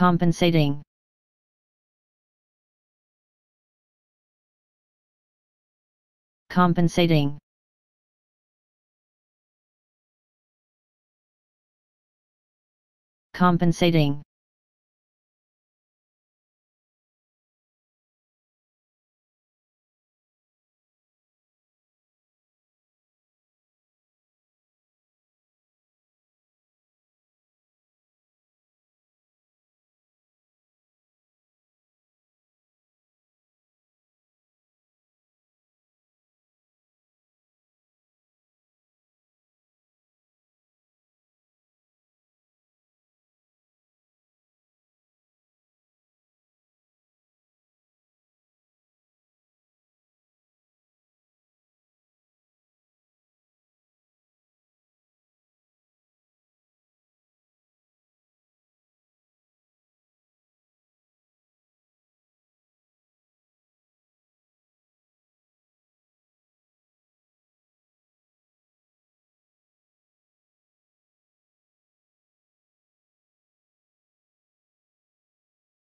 compensating. Compensating. Compensating.